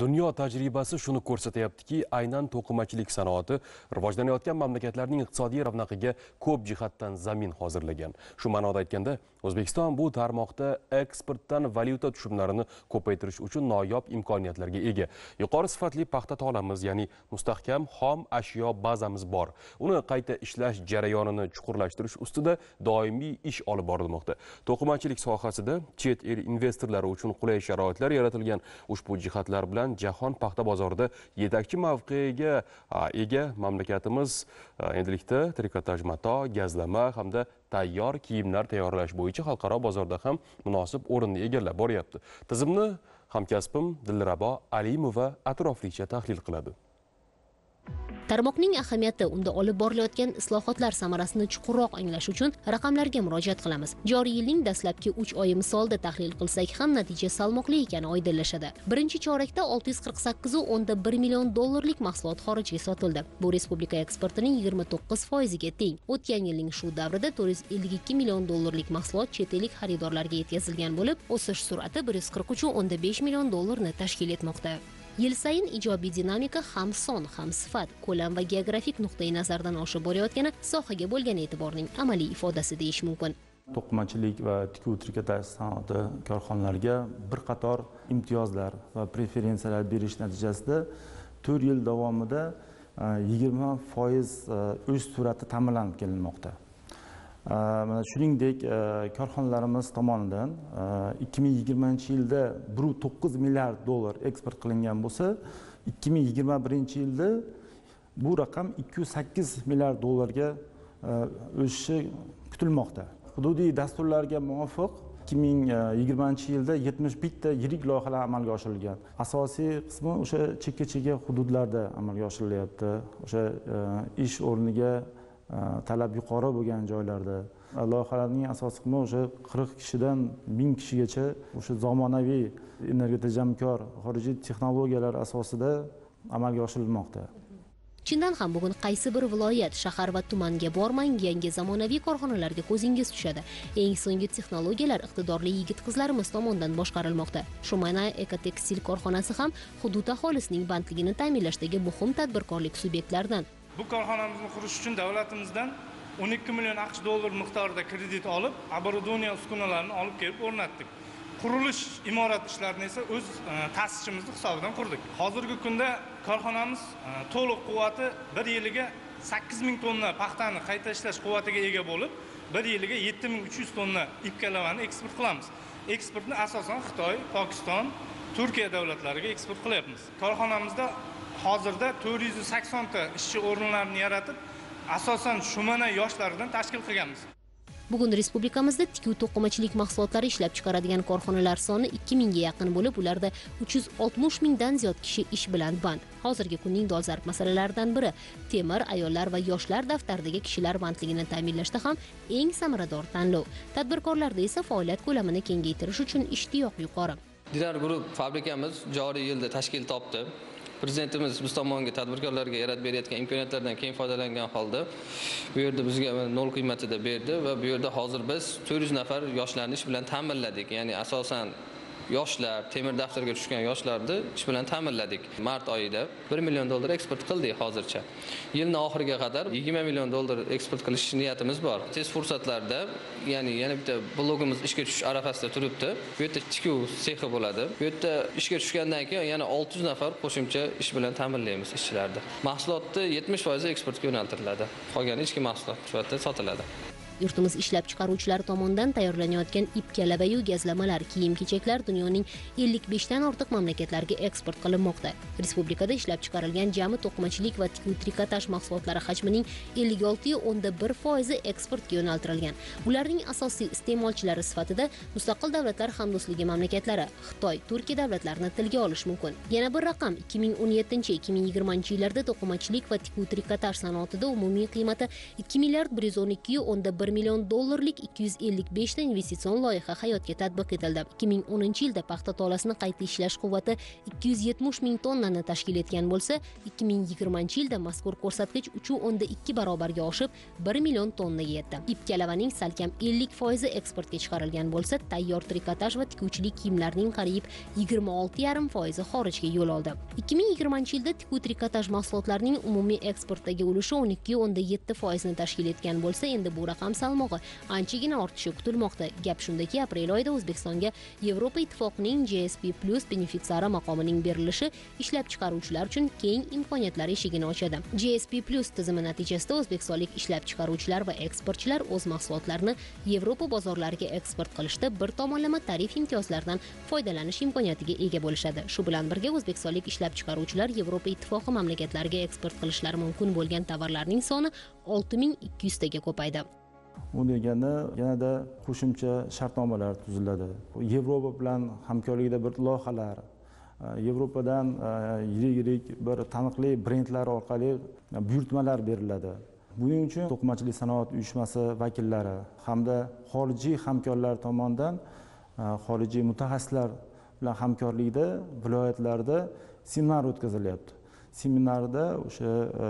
dunyo tajribasi shuni ko'rsatyaptiki aynan to'qimachilik sanoati rivojlanayotgan mamlakatlarning iqtisodiy ravnaqiga ko'p jihatdan zamin hozirlagan. Shu ma'noda aytganda o'zbekiston bu tarmoqda eksportdan valyuta tushumlarini ko'paytirish uchun noyob imkoniyatlarga ega. Yuqori sifatli paxta tolamiz ya'ni mustahkam xom ashyo bazamiz bor. Uni qayta ishlash jarayonini chuqurlashtirish ustida doimiy ish olib borilmoqda. To'qimachilik sohasida chet el investorlari uchun qulay sharoitlar yaratilgan. Ushbu jihatlar bilan jahon paxta bozorida yetakchi mavqega ega mamlakatimiz endilikda trikotaj mato gazlama hamda tayyor kiyimlar tayyorlash bo'yicha xalqaro bozorda ham munosib o'rinni egallab boryapti. Tizimni hamkasbim dilrabo alimova atroflicha tahlil qiladi. Tarmoqning ahamiyati unda olib borilayotgan islohotlar samarasini chuqurroq anglash uchun raqamlarga murojaat qilamiz. Joriy yilning dastlabki uch oyi misolida tahlil qilsak ham natija salmoqli ekani oydinlashadi. Birinchi chorakda olti yuz qirq sakkizu o'nda bir million dollarlik mahsulot xorijga sotildi. Bu respublika eksportining yigirma to'qqiz foiziga teng. O'tgan yilning shu davrida to'rt yuz ellik ikki million dollarlik mahsulot chet ellik xaridorlarga yetkazilgan bo'lib o'sish sur'ati bir yuz qirq uch o'nda besh million dollarni tashkil etmoqda. Yil sayin ijobiy dinamika ham son ham sifat. Ko'lam va geografik nuqtai nazardan oshib borayotgani sohaga bo'lgan e'tiborning amaliy ifodasi deyish mumkin. To'qimachilik va tikuv trikotaj sanoati korxonalariga bir qator imtiyozlar va preferensiyalar berish natijasida to'rt yil davomida e, yigirma foiz e, o'sish sur'ati ta'minlanib kelinmoqda. Mana shuningdek e, korxonalarimiz tomonidan e, ikki ming yigirmanchi yilda bir to'qqiz milliard dollar eksport qilingan bo'lsa ikki ming yigirma birinchi yilda bu raqam ikki yuz sakkiz milliard dollarga e, o'sishi kutilmoqda. Hududiy dasturlarga muvofiq ikki ming yigirmanchi yilda yetmish bitta yirik loyihalar amalga oshirilgan. Asosiy qismi o'sha chekka chekka hududlarda amalga oshirilyapti. O'sha e, ish o'rniga Э, talab yuqori bo'lgan joylarda. Loyihalarning asosiy qismi o'sha qirq kishidan ming kishigacha o'sha zamonaviy energotejamkor xorijiy texnologiyalar asosida amalga oshirilmoqda. Chindan ham bugun qaysi bir viloyat shahar va tumanga bormang yangi zamonaviy korxonalarga ko'zingiz tushadi. Eng so'nggi texnologiyalar iqtidorli yigit qizlarimiz tomonidan boshqarilmoqda. Shumana ekotekstil korxonasi ham hudud aholisining bandligini ta'minlashdagi muhim tadbirkorlik subyektlaridan bu korxonamizni qurish uchun davlatimizdan o'n ikki million aqsh dollar miqdorida kredit olib оборудование uskunalarni olib kelib o'rnatdik. Qurilish imorat ishlarini esa o'z e, ta'sischimizni hisobidan qurdik. Hozirgi kunda korxonamiz e, to'liq quvvati bir yiliga sakkiz ming tonna paxtani qayta ishlash quvvatiga ega bo'lib bir yiliga yetti ming uch yuz tonna ipkalavani eksport qilamiz. Eksportni asosan xitoy pokiston turkiya davlatlariga eksport qilyapmiz. Korxonamizda hozirda to'rt yuz saksonta ishchi o'rinlarini yaratib asosan shumana yoshlaridan tashkil qilganmiz. Bugun respublikamizda tikuv to'qimachilik mahsulotlari ishlab chiqaradigan korxonalar soni ikki mingga yaqin bo'lib ularda uch yuz oltmish mingdan ziyod kishi ish bilan band. Hozirgi kunning dolzarb masalalaridan biri temir ayollar va yoshlar daftaridagi kishilar bandligini ta'minlashda ham eng samarador tanlov. Tadbirkorlarda esa faoliyat ko'lamini kengaytirish uchun ishtiyoq yuqori. Dinar guruh fabrikamiz joriy yilda tashkil topdi prezidentimiz biz tomonga tadbirkorlarga yaratib berayotgan imkoniyatlardan keng foydalangan holda bu yerda bizga nol qiymatida berdi va bu yerda hozir biz to'rt yuz nafar yoshlarni ish bilan ta'minladik. Ya'ni asosan yoshlar temir daftarga tushgan yoshlarni ish bilan ta'minladik. Mart oyida bir million dollar eksport qildik hozircha. Yilni oxiriga qadar yigirma million dollar eksport qilish niyatimiz bor. Tez fursatlarda ya'ni yana bitta blogimiz ishga tushish arafasida turibdi. Bu yerda tikuv sexi bo'ladi. Bu yerda ishga tushgandan keyin yana olti yuz nafar qo'shimcha ish bilan ta'minlaymiz ishchilarni. Mahsulotni yetmish foizi eksportga yo'naltiriladi. Qolgani ichki mahsulot sifatida sotiladi. Yurtimiz ishlab chiqaruvchilari tomonidan tayyorlanayotgan ipka lavayu gazlamalar kiyim kechaklar dunyoning ellik beshdan ortiq mamlakatlarga eksport qilinmoqda. Respublikada ishlab chiqarilgan jami to'qimachilik va tikuv trikotaj mahsulotlari hajmining ellik olti o'nda bir foizi eksportga yo'naltirilgan. Ularning asosiy iste'molchilari sifatida mustaqil davlatlar hamdo'stligi mamlakatlari xitoy turkiya davlatlarini tilga olish mumkin. Yana bir raqam ikki ming o'n yettinchi ikki ming yigirmanchi yillarda to'qimachilik va tikuv trikotaj sanoatida umumiy qiymati ikki milliard bir yuz o'n ikki o'nda bir million dollarlik ikki yuz ellik beshta investitsion loyiha hayotga tatbiq etildi. ikki ming o'ninchi yilda paxta tolasini qayta ishlash quvvati ikki yuz yetmish ming tonnani tashkil etgan bo'lsa ikki ming yigirmanchi yilda mazkur ko'rsatkich uch o'nda ikki barobarga oshib bir million tonnaga yetdi. Ip kalavaning salkam ellik foizi eksportga chiqarilgan bo'lsa tayyor trikotaj va tikuvchilik kiyimlarining qariyb yigirma olti yarim foizi xorijga yo'l oldi. ikki ming yigirmanchi yilda tikuv trikotaj mahsulotlarining umumiy eksportdagi ulushi o'n ikki o'nda yetti foizni tashkil etgan bo'lsa endi bu raqam salmog'i anchagina ortishi kutilmoqda. Gap shundaki aprel oyida o'zbekistonga yevropa ittifoqining gsp plus benefitsari maqomining berilishi ishlab chiqaruvchilar uchun keng imkoniyatlar eshigini ochadi. Gsp plus tizimi natijasida o'zbekistonlik ishlab chiqaruvchilar va eksportchilar o'z mahsulotlarini yevropa bozorlariga eksport qilishda bir tomonlama tarif imtiyozlaridan foydalanish imkoniyatiga ega bo'lishadi. Shu bilan birga o'zbekistonlik ishlab chiqaruvchilar yevropa ittifoqi mamlakatlariga eksport qilishlari mumkin bo'lgan tovarlarning soni olti ming ikki yuztaga ko'paydi. U degani yanada qo'shimcha shartnomalar tuziladi. Yevropa bilan hamkorlikda bir loyihalar e, yevropadan e, yirik yirik bir taniqli brendlar orqali buyurtmalar beriladi. Buning uchun to'qimachilik sanoat uyushmasi vakillari hamda xorijiy hamkorlar tomonidan e, xorijiy mutaxassislar bilan hamkorlikda viloyatlarda seminar o'tkazilyapti. Seminarda o'sha e,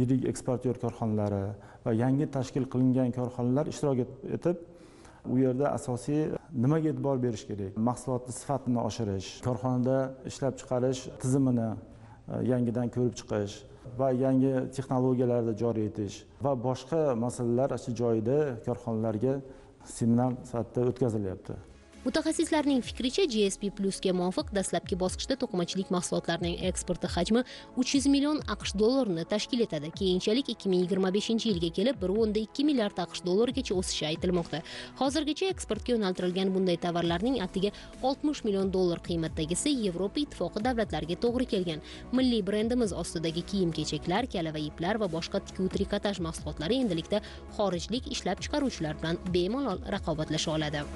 yirik eksportyor korxonalari va yangi tashkil qilingan korxonalar ishtirok etib u yerda asosiy nimaga e'tibor berish kerak? Mahsulotni sifatini oshirish korxonada ishlab chiqarish tizimini e, yangidan ko'rib chiqish va yangi texnologiyalarni joriy etish va boshqa masalalar shu joyida korxonalarga seminar sifatida o'tkazilyapti. Mutaxassislarning fikricha gsp plusga muvofiq dastlabki bosqichda to'qimachilik mahsulotlarining eksporti hajmi uch yuz million aqsh dollarini tashkil etadi. Keyinchalik ikki ming yigirma beshinchi yilga kelib bir o'nda ikki milliard aqsh dollarigacha o'sishi aytilmoqda. Hozirgacha eksportga yo'naltirilgan bunday tovarlarning atigi oltmish million dollar qiymatdagisi yevropa ittifoqi davlatlariga to'g'ri kelgan. Milliy brendimiz ostidagi kiyim kechaklar kalava iplar va boshqa tikuv trikotaj mahsulotlari endilikda xorijlik ishlab chiqaruvchilar bilan bemalol raqobatlasha oladi.